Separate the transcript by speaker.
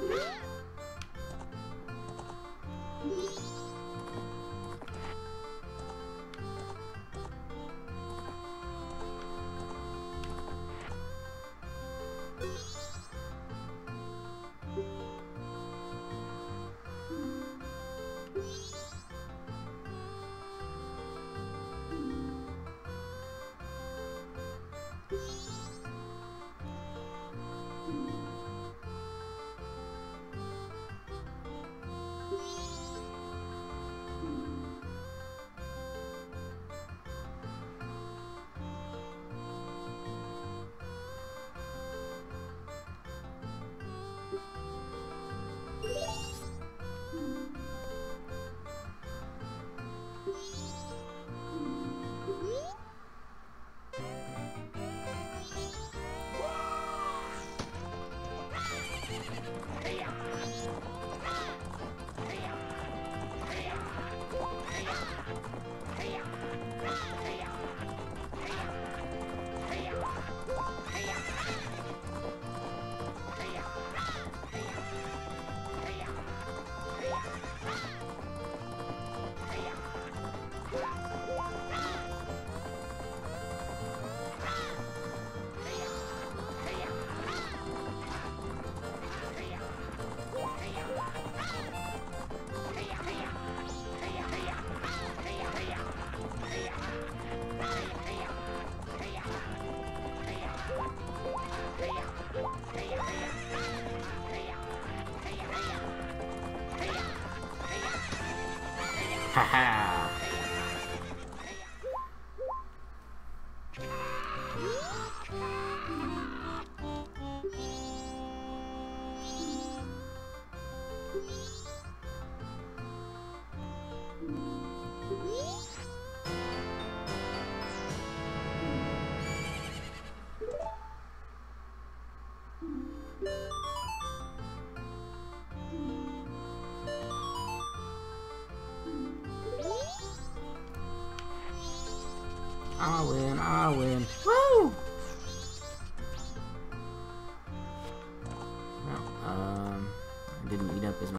Speaker 1: Woo! Haha. I win, I win. Woo!